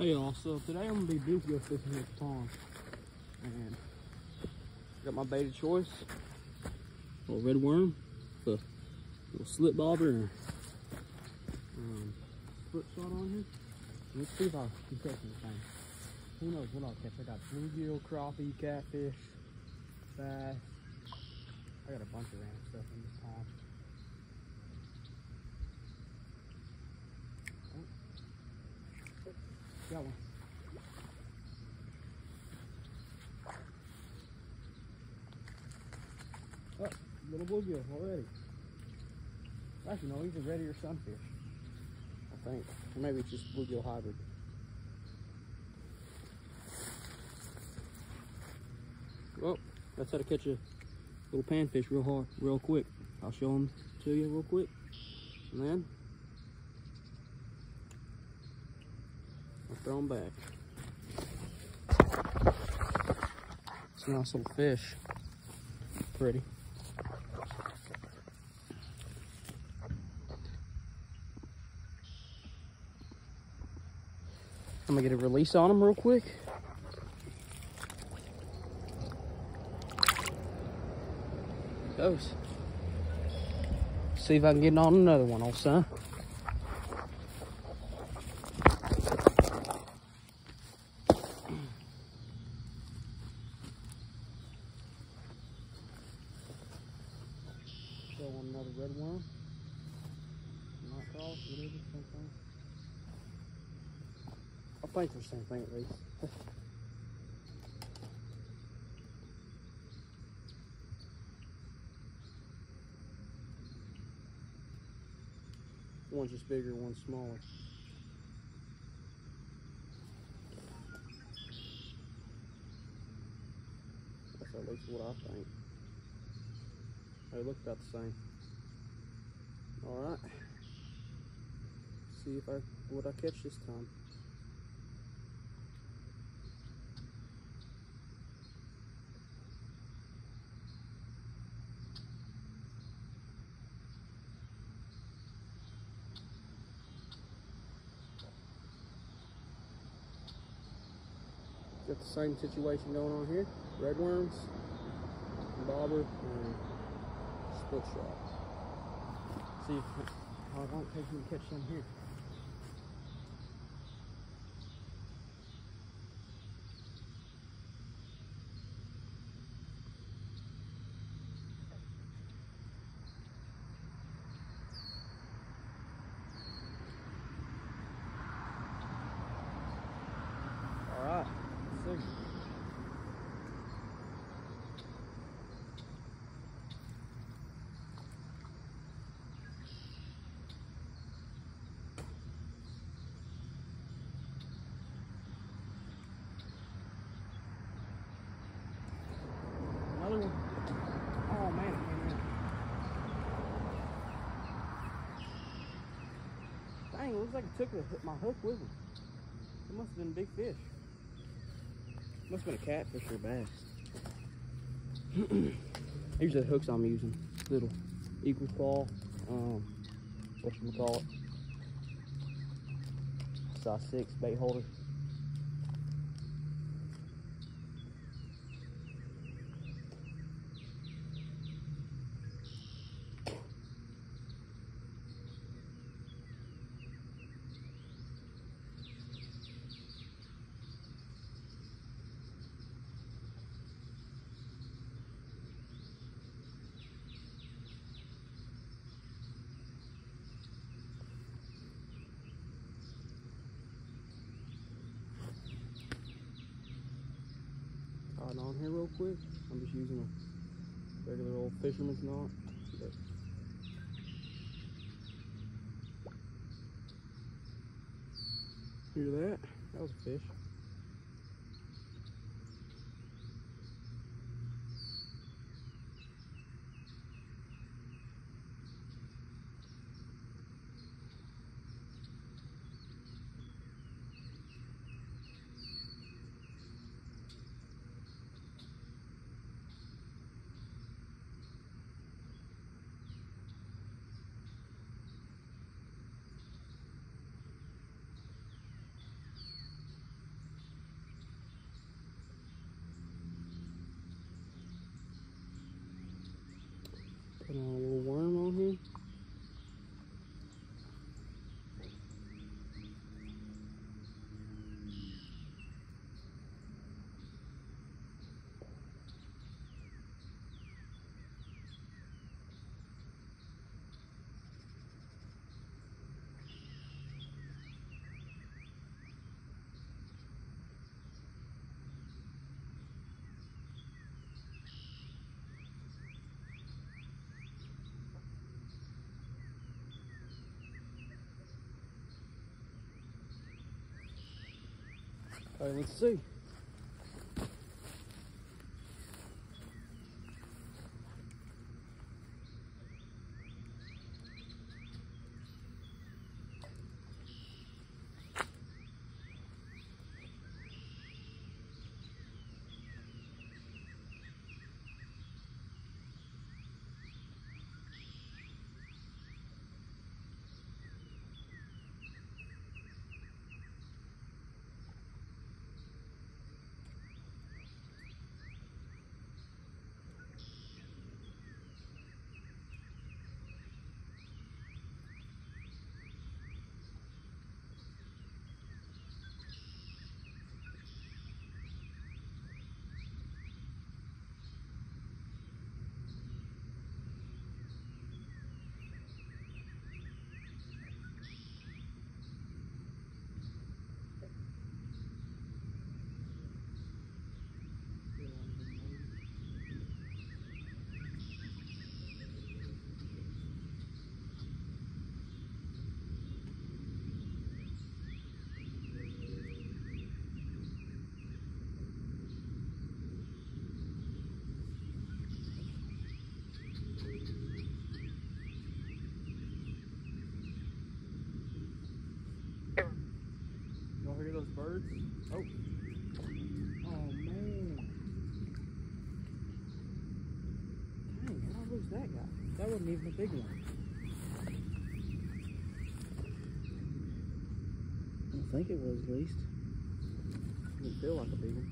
Hey y'all, so today I'm gonna be bluegill fishing the pond. And got my bait of choice. Little red worm, the little slip bobber and um, split shot on here. Let's see if I can catch anything. Who knows what I'll catch. I got bluegill, crappie, catfish, bass. I got a bunch of random stuff in this pond. Got one. Oh, little bluegill already. Actually, no, he's a redear sunfish. I think. Or maybe it's just bluegill hybrid. Well, that's how to catch a little panfish real hard, real quick. I'll show them to you real quick. And then, Throw them back. It's a nice little fish. Pretty. I'm gonna get a release on them real quick. Goes. See if I can get on another one, old son. Throw on another red worm. Night cross, whatever, same thing. I think they're the same thing at least. one's just bigger, one's smaller. That's at least what I think. They look about the same. Alright. See if I what I catch this time. Same situation going on here. Red worms, bobber, and split shot. See if how long it takes me to catch some here. All right, let's see. Another one. Oh man, it came in. Dang, it looks like it took the, my hook with it. It must have been a big fish. Must have been a catfish or a bass. Are the hooks I'm using. Little Eagle Claw. Um, it? Size six bait holder. On here real quick. I'm just using a regular old fisherman's knot. But Hear that? That was a fish. Put a little worm on here. All right, let's see. That guy? That wasn't even a big one. I think it was at least. Didn't feel like a big one.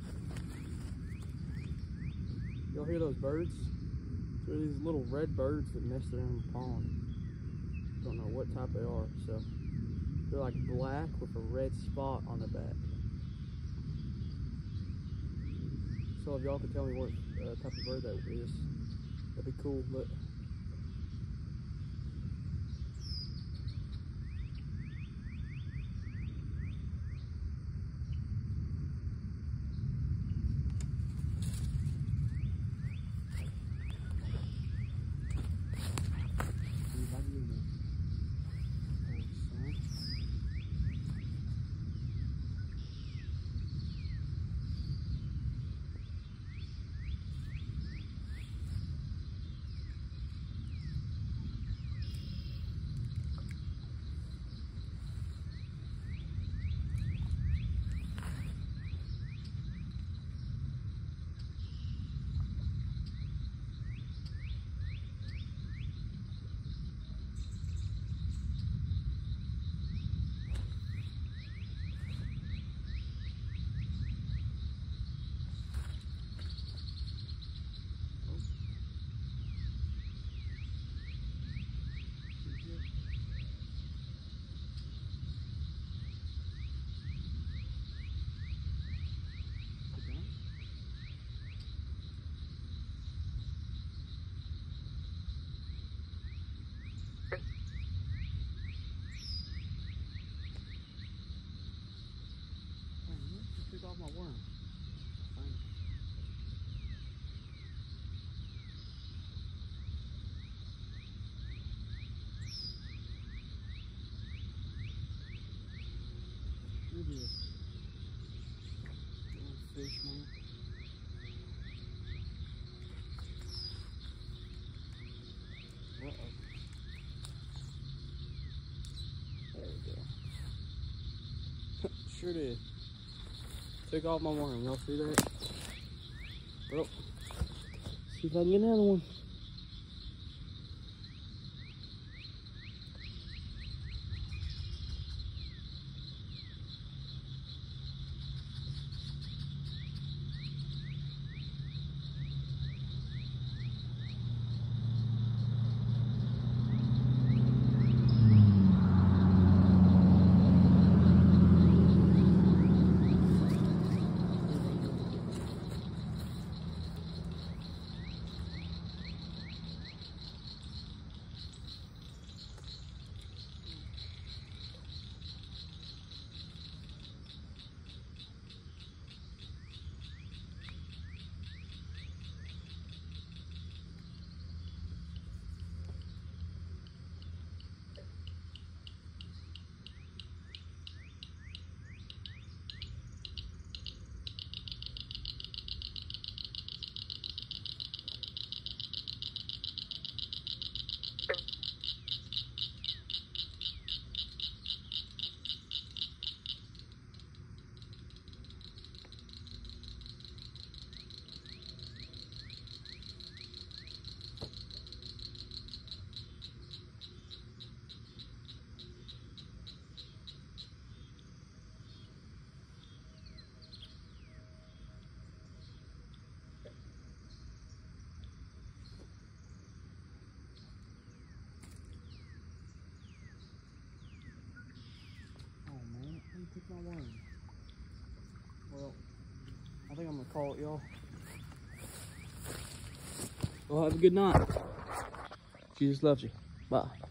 Y'all hear those birds? They're these little red birds that nest around the pond. Don't know what type they are, so they're like black with a red spot on the back. So if y'all could tell me what uh, type of bird that is, that'd be cool. But took off my worm. Find it. Look at this. Little fish, man. Sure did. Took off my worm. Y'all see that? Well, see if I can get another one. Call it, y'all. Well, have a good night. Jesus loves you. Bye.